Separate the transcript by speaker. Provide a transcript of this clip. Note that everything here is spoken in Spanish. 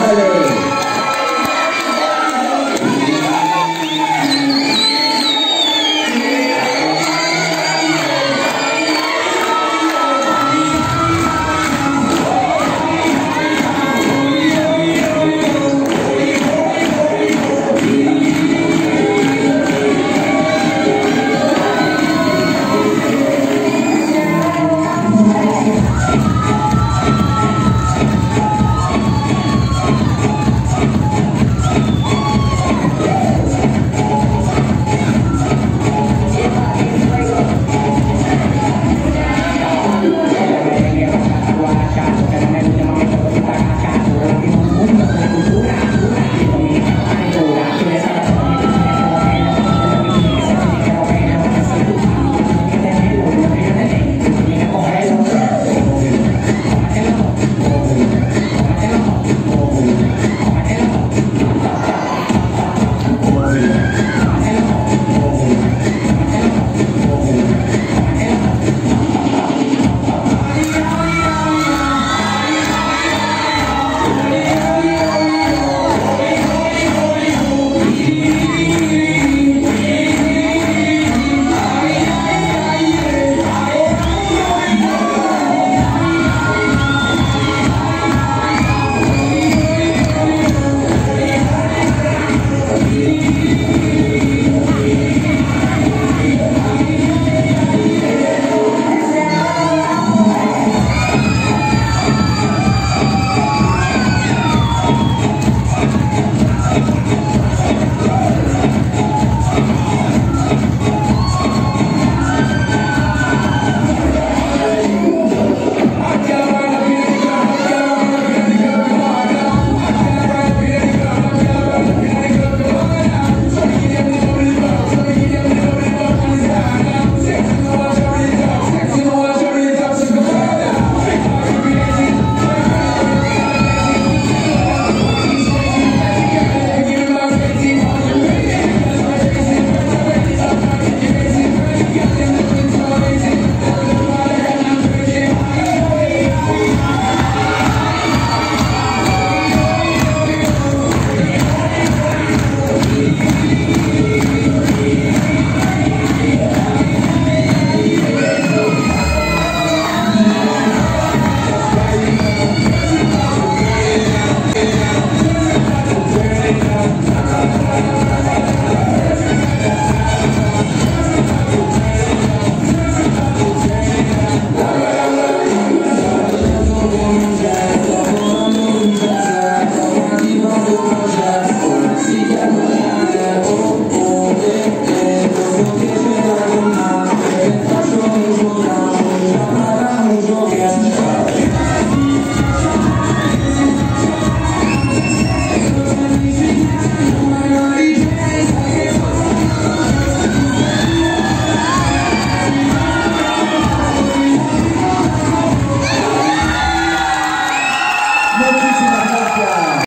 Speaker 1: Vale.